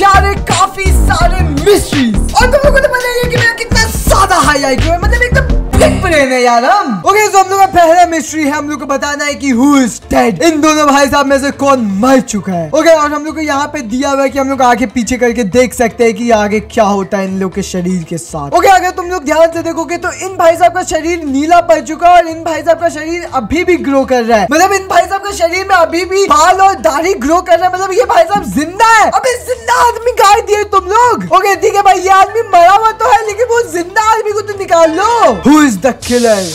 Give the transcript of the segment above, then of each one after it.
जा रहे काफ़ी सारे मिस्ट्रीज और तुम तो पता ही कि कितना ज़्यादा हाई आईक्यू है। मतलब एकदम ब्रेन यार हम। ओके हम लोग का पहला मिस्ट्री है, हम लोग को बताना है कि हु इन दोनों भाई साहब में से कौन मर चुका है। ओके और हम लोग को यहाँ पे दिया हुआ है कि हम लोग आगे पीछे करके देख सकते हैं कि आगे क्या होता है इन लोग के शरीर के साथ। ओके अगर तुम लोग ध्यान से देखोगे तो इन भाई साहब का शरीर नीला पड़ चुका है और इन भाई साहब का शरीर अभी भी ग्रो कर रहा है। मतलब इन भाई साहब का शरीर में अभी भी बाल और दाढ़ी ग्रो कर रहा है। मतलब ये भाई साहब ज़िंदा है। अबे ज़िंदा आदमी गाड़ दिए तुम लोग। ओके ठीक है भाई, ये आदमी मरा हुआ तो है, लेकिन वो ज़िंदा आदमी को तो निकाल लो। Who is the killer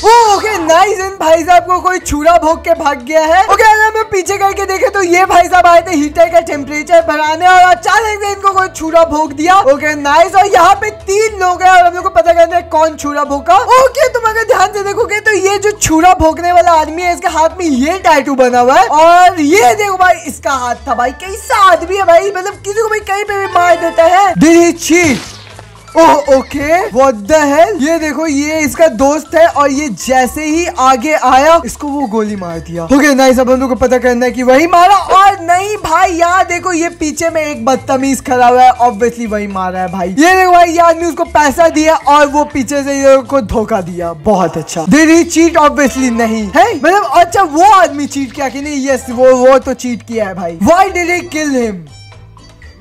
okay nice इन भाई साहब को कोई छुरा भोग के भाग गया है। ओके अगर मैं पीछे करके देखे तो ये भाई साहब आए थे हीटर का टेम्परेचर बढ़ाने और अचानक से इनको कोई छुरा भोग दिया। ओके नाइस और यहाँ पे तीन लोग हैं और हम लोग को पता करना है कौन छुरा भोगा। ओके तुम अगर ध्यान से देखोगे तो ये जो छुरा भोगने वाला आदमी है, इसके हाथ में ये टाइटू बना हुआ है। और ये देखो भाई, इसका हाथ था भाई कैसा आदमी है भाई मतलब किसी को भी कहीं पे भी मार देता है? Oh okay what the hell ये देखो ये इसका दोस्त है और ये जैसे ही आगे आया इसको वो गोली मार दिया। ओके okay, नाइस अब हम लोग को पता करना है कि वही मारा और नहीं भाई यहाँ देखो ये पीछे में एक बदतमीज खड़ा हुआ है ऑब्वियसली वही मारा है भाई। ये देखो भाई ये आदमी उसको पैसा दिया और वो पीछे से ये को धोखा दिया। बहुत अच्छा। ही चीट ऑब्वियसली नहीं। है? मतलब अच्छा वो आदमी चीट किया कि नहीं? यस वो वो तो चीट किया है भाई। Why did he kill him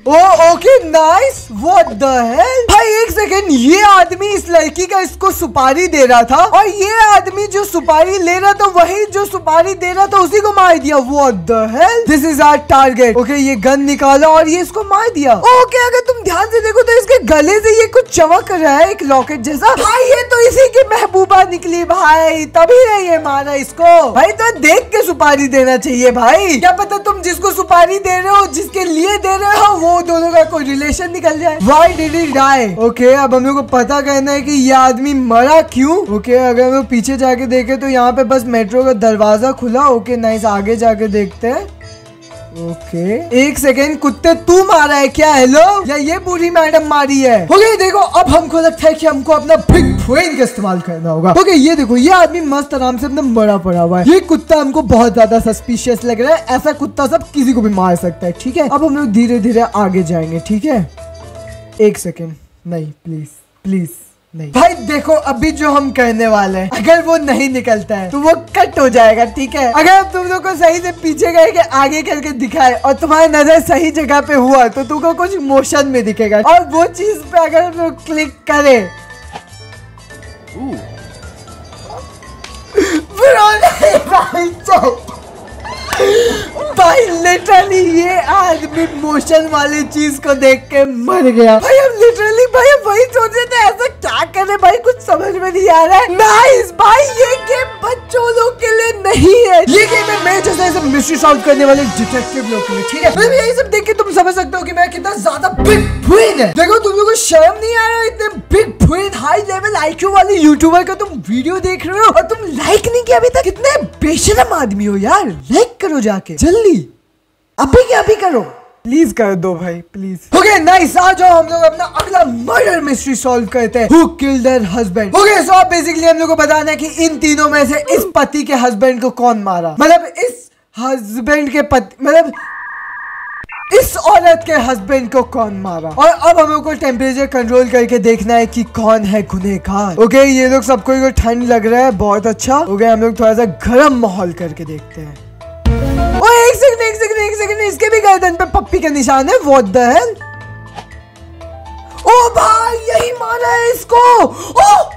okay nice what the hell भाई एक सेकंड ये आदमी इस लड़की का इसको सुपारी दे रहा था और ये आदमी जो सुपारी ले रहा था वही जो सुपारी दे रहा था उसी को मार दिया। What the hell this is our target okay ये गन निकाला और ये इसको मार दिया। ओके okay, अगर तुम ध्यान से देखो तो इसके गले से ये कुछ चमक रहा है एक लॉकेट जैसा। भाई ये तो इसी की महबूबा निकली भाई। तभी ये मारा इसको। भाई तो देख सुपारी देना चाहिए भाई। क्या पता तुम जिसको सुपारी दे रहे हो जिसके लिए दे रहे हो वो दोनों का कोई रिलेशन निकल जाए। Why did he die okay अब हम लोग को पता करना है की ये आदमी मरा क्यूँ? ओके okay, अगर हम लोग पीछे जाके देखे तो यहाँ पे बस मेट्रो का दरवाज़ा खुला। ओके okay, नाइस आगे जाके देखते हैं। ओके। एक सेकेंड, कुत्ते, तू मारा है क्या? हेलो या ये बूढ़ी मैडम मारी है? ओके देखो, अब हमको लगता है कि हमको अपना बिग ब्रेन का इस्तेमाल करना होगा। ओके ये देखो, ये आदमी मस्त आराम से अपना मरा पड़ा हुआ है। ये कुत्ता हमको बहुत ज़्यादा सस्पिशियस लग रहा है। ऐसा कुत्ता सब किसी को भी मार सकता है, ठीक है? अब हम लोग धीरे धीरे आगे जाएँगे, ठीक है? एक सेकेंड, नहीं प्लीज़ प्लीज़ नहीं। भाई देखो अभी जो हम कहने वाले हैं अगर वो नहीं निकलता है तो वो कट हो जाएगा ठीक है? अगर तुम लोग को सही से पीछे गए के आगे करके दिखाए और तुम्हारी नज़र सही जगह पे हुआ तो तुमको कुछ मोशन में दिखेगा। और वो चीज़ पे अगर लोग क्लिक करें भाई भाई लिटरली ये आदमी मोशन वाली चीज़ को देख के मर गया। भाई, हम लिटरली भाई, हम वही सोच रहे थे, ऐसा क्या करे? भाई, कुछ समझ में नहीं आ रहा है। नाइस भाई, ये गेम बच्चों लोग के लिए नहीं है। ये गेम है मैं जैसे ऐसे मिस्ट्री सॉल्व करने वाले डिटेक्टिव लोग के लिए, ठीक है? मतलब यही सब देख के तुम समझ सकते हो कि मैं कितना ज़्यादा बिग ब्रेन है। देखो, तुम लोगों को शर्म नहीं आ रहा इतने big brain high level IQ वाले यूट्यूबर का तुम वीडियो देख रहे हो और तुम लाइक नहीं किया अभी तक? कितने बेशरम आदमी हो यार। लाइक करो जाके। जल्दी अभी क्या अभी करो प्लीज़ कर दो भाई प्लीज़ ओके नाइस आ जाओ हम लोग अपना अगला मर्डर मिस्ट्री सॉल्व करते हैं. Who killed her husband okay so basically हम लोग को बताना है कि इन तीनों में से इस पति के हस्बैंड को कौन मारा? मतलब इस हस्बैंड के पति मतलब इस औरत के हस्बैंड को कौन मारा? और अब हम लोग को टेम्परेचर कंट्रोल करके देखना है कि कौन है गुनेगार ओके ये लोग सबको ठंड लग रहा है बहुत अच्छा. ओके हम लोग थोड़ा सा गर्म माहौल करके देखते हैं. सेकंड एक सेकंड एक सेकंड इसके भी गर्दन पे पप्पी का निशान है व्हाट द हेल ओ भाई, यही मारा है इसको। ओ!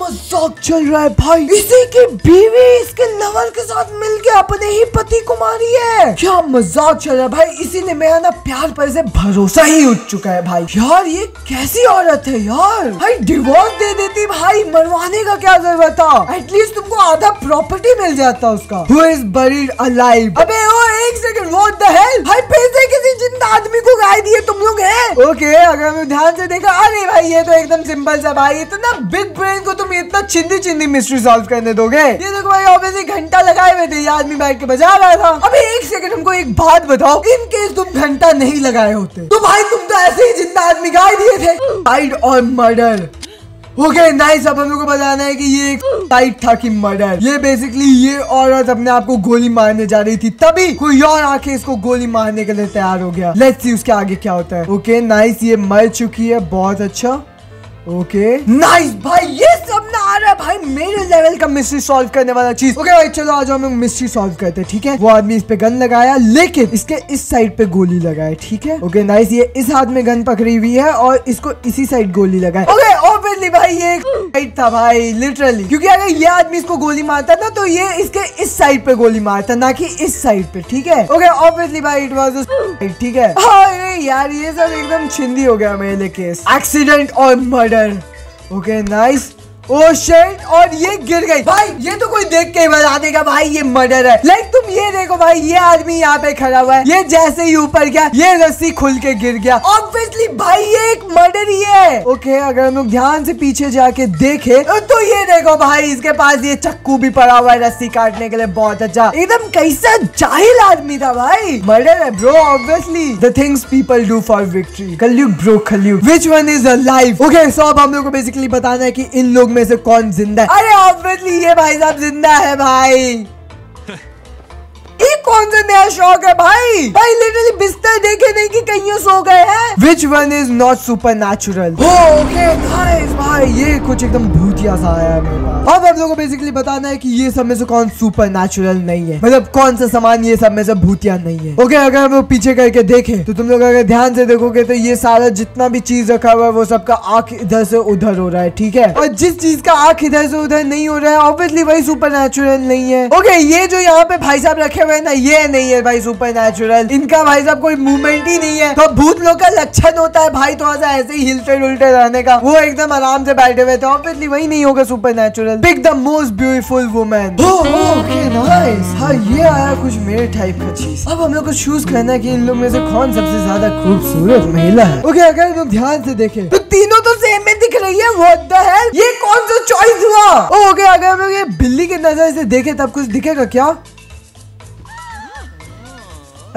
मज़ाक चल रहा है भाई। इसी की बीवी इसके लवर के साथ मिलके अपने ही पति को मारी है। क्या मज़ाक चल रहा है भाई, इसीलिए मेरा ना प्यार पर से भरोसा ही उठ चुका है भाई। यार, ये कैसी औरत है यार। भाई डिवोर्स दे देती भाई, मरवाने का क्या ज़रूरत था? एटलीस्ट तुमको आधा प्रॉपर्टी मिल जाता उसका। हु इज़ बरीड अलाइव अबे, ओ, एक सेकंड व्हाट द हेल भाई फिर से किसी ज़िंदा आदमी को गाय दिए तुम लोग हैं? ओके अगर मैं ध्यान से देखा, अरे भाई, ये तो एकदम सिंपल सा भाई, इतना बिग ब्रेन को तुम इतना चिंदी चिंदी मिस्ट्री सॉल्व करने दोगे? ये देखो भाई ऑब्वियसली घंटा लगाए हुए थे, ये आदमी बैठ के बजा रहा था। अभी एक सेकंड हमको एक बात बताओ, इन केस तुम घंटा नहीं लगाए होते तो भाई तुम तो ऐसे ही ज़िंदा आदमी गाय दिए थे। साइड और मर्डर ओके नाइस अब हम लोग को बताना है कि ये एक साइट था कि मर्डर ये बेसिकली ये औरत अपने आप को गोली मारने जा रही थी, तभी कोई और आके इसको गोली मारने के लिए तैयार हो गया। लेट्स सी उसके आगे क्या होता है। ओके नाइस ये मर चुकी है, बहुत अच्छा। ओके नाइस भाई, ये ना आ रहा है भाई, मेरे लेवल का मिस्ट्री सॉल्व करने वाला चीज़। ओके भाई, चलो, आज हम मिस्ट्री सॉल्व करते ठीक है? वो आदमी इस पे गन लगाया, लेकिन इसके इस साइड पे गोली लगाए ठीक है? ओके नाइस ये इस हाथ में गन पकड़ी हुई है और इसको इसी साइड गोली लगाए ओके भाई, ये साइड था, भाई लिटरली क्योंकि अगर ये आदमी इसको गोली मारता ना तो ये इसके इस साइड पे गोली मारता, ना कि इस साइड पे, ठीक है? ओके ऑब्वियसली भाई इट ठीक है? यार, ये सब एकदम छिंदी हो गया मेरे केस एक्सीडेंट और murder okay nice oh shit और ये गिर गई। भाई, ये तो कोई देख के बता देगा भाई, ये मर्डर है। लाइक तुम ये देखो भाई, ये आदमी यहाँ पे खड़ा हुआ है। ये जैसे ही ऊपर गया, ये रस्सी खुल के गिर गया। ऑब्वियसली भाई ये एक मर्डर ही है। ओके okay, अगर हम लोग ध्यान से पीछे जाके देखे तो ये देखो भाई इसके पास ये चक्कू भी पड़ा हुआ है रस्सी काटने के लिए बहुत अच्छा। एकदम कैसा जाहिल आदमी था भाई। मर्डर है bro obviously the things people do for victory Kalyug bro Kalyug. Which one is alive okay so अब हम लोग को बेसिकली बताना है कि इन लोग में से कौन ज़िंदा है। अरे ऑब्वियसली ये भाई साहब ज़िंदा है भाई। कौन सा नया शौक है भाई? भाई लिटरली बिस्तर देखे नहीं कि कहीं सो गए हैं। Which one is not supernatural okay भाई ये कुछ एकदम भूतिया सा आया है मेरे पास। अब हम लोग को बेसिकली बताना है कि ये सब में से कौन सुपर नेचुरल नहीं है। मतलब कौन सा सामान ये सब में से भूतिया नहीं है। ओके अगर हम लोग पीछे करके देखें तो तुम लोग अगर ध्यान से देखोगे तो ये सारा जितना भी चीज़ रखा हुआ है, वो सबका आँख इधर से उधर हो रहा है, ठीक है? और जिस चीज़ का आँख इधर से उधर नहीं हो रहा है ऑब्वियसली वही सुपर नेचुरल नहीं है। ओके ये जो यहाँ पे भाई साहब रखे हुए ना, ये नहीं है भाई सुपर नेचुरल इनका भाई साहब कोई मूवमेंट ही नहीं है। तो भूत लोग का लक्षण होता है भाई, थोड़ा सा ऐसे ही हिलते उल्टे रहने का। वो एकदम आराम से बैठे हुए थे। ऑब्वियसली वही नहीं होगा supernatural pick the most beautiful women हाँ ये आया कुछ मेरे टाइप का चीज़। अब हम लोग को चूज़ करना है कि इन लोग में से कौन सबसे ज़्यादा खूबसूरत महिला है। ओके okay, अगर लोग ध्यान से देखें तो तीनों तो सेम में दिख रही है। व्हाट द हेल ये कौन सा चॉइस हुआ? ओके okay, अगर हम लोग ये बिल्ली के नज़र से देखे तब कुछ दिखेगा क्या?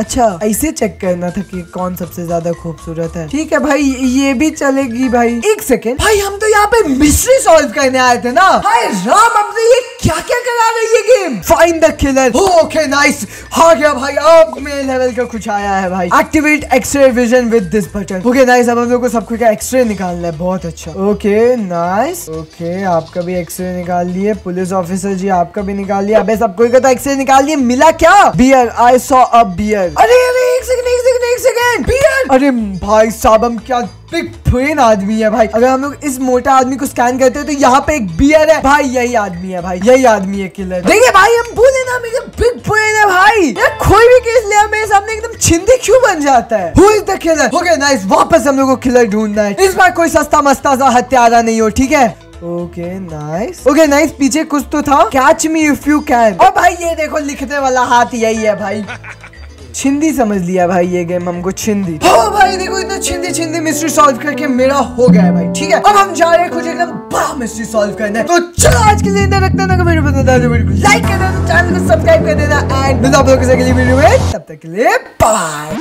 अच्छा ऐसे चेक करना था कि कौन सबसे ज़्यादा खूबसूरत है। ठीक है भाई, ये भी चलेगी भाई। एक सेकेंड भाई, हम तो यहाँ पे मिस्ट्री सॉल्व करने आए थे ना। हाय राम हमसे ये क्या क्या करा रही है game find the killer okay nice हाँ गया भाई, अब मेरे लेवल का कुछ आया है भाई। Activate x-ray vision with this button okay nice अब हम लोग को सबको क्या एक्सरे निकालना है। बहुत अच्छा। ओके नाइस ओके आपका भी एक्सरे निकाल लिए। पुलिस ऑफिसर जी, आपका भी निकाल लिया। अबे सब कोई का तो एक्सरे निकाल लिए। मिला क्या? Bear I saw a bear अरे अरे एक सेकंड एक सेकंड एक सेकंड बियर अरे भाई साहब हम क्या बिग ब्रेन आदमी है भाई। अगर हम लोग इस मोटा आदमी को स्कैन करते हैं तो यहाँ पे एक बियर है। भाई यही आदमी है भाई। यही आदमी है किलर देखिए भाई हम बोले ना मेरे बिग ब्रेन है भाई। यार कोई भी केस ले मेरे सामने एकदम छिंदी क्यों बन जाता है? Who is the killer okay nice वापस हम लोग को किलर ढूंढना है। इस बार कोई सस्ता मस्ता सा हत्यारा नहीं हो ठीक है? ओके नाइस ओके नाइस पीछे कुछ तो था। Catch me if you can और भाई ये देखो लिखने वाला हाथ यही है भाई। छिंदी समझ लिया भाई ये गेम हमको छिंदी। हाँ भाई, देखो इतना छिंदी छिंदी मिस्ट्री सॉल्व करके मेरा हो गया है भाई, ठीक है? अब हम जा रहे हैं कुछ एकदम बड़ा मिस्ट्री सॉल्व करने। तो चलो आज के लिए इतना रखते ना वीडियो बता तो वीडियो लाइक कर देना चैनल को सब्सक्राइब कर देना एंड मिलता आप लोगों से अगली वीडियो में। तब तक के लिए बाय